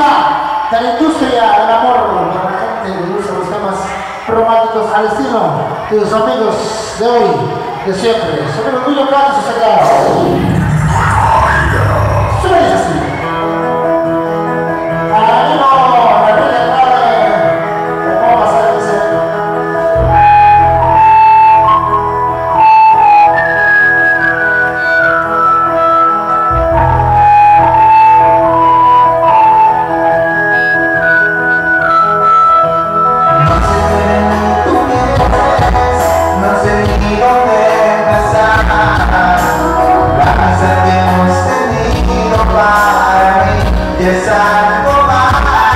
música, de la industria del amor para la gente que gusta los temas románticos al estilo de sus amigos de hoy, de siempre. Sobre el tuyo, Carlos, se para